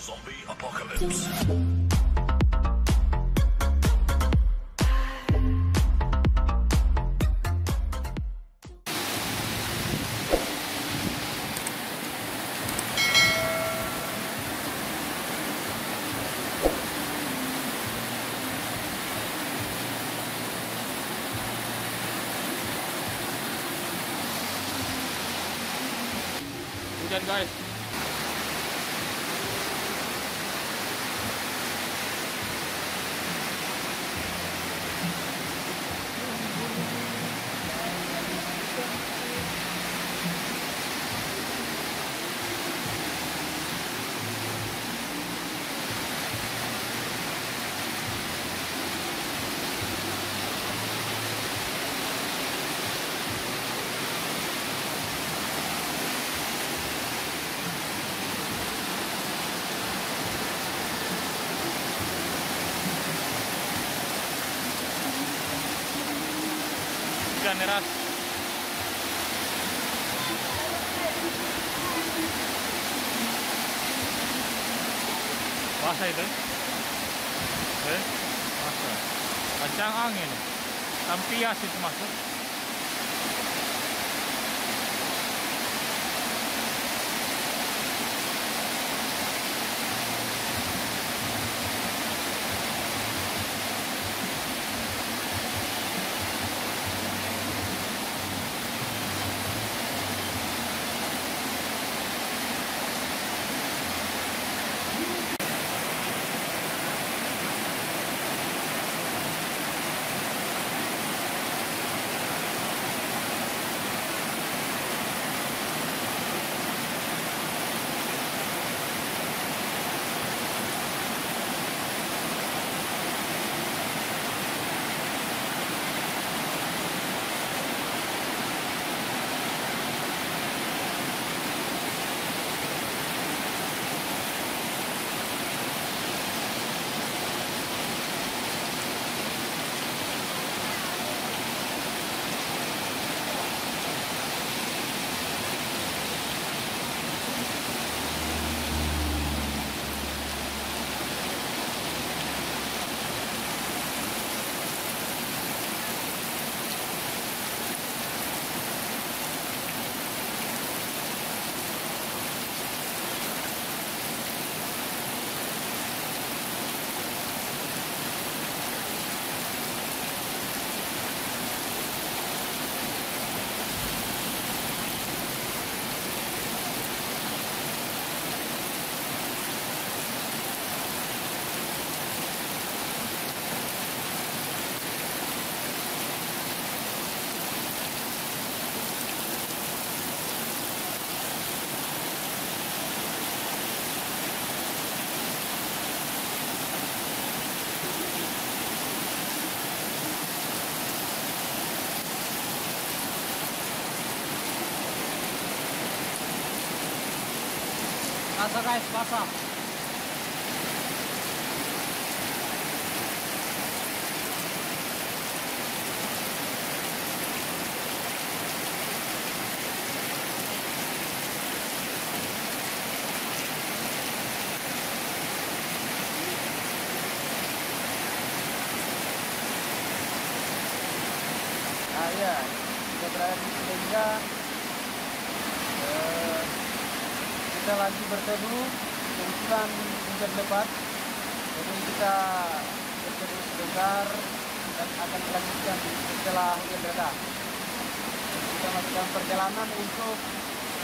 Zombie apocalypse. Hujan guys. Hujan deras. Basah itu. Eh, basah. Kencang angin. Tampias itu masuk. Basah guys, basah. Nah ya, kita berada di Sehingga eh, kita lagi berteduh kebetulan hujan lebat. Jadi kita berteduh sebentar dan akan melanjutkan setelah hujan reda kita melakukan perjalanan untuk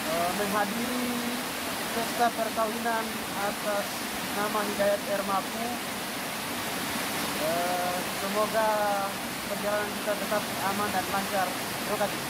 eh, menghadiri pesta perkawinan atas nama Hidayat Ermapu Eh, semoga perjalanan kita tetap aman dan lancar. Terima kasih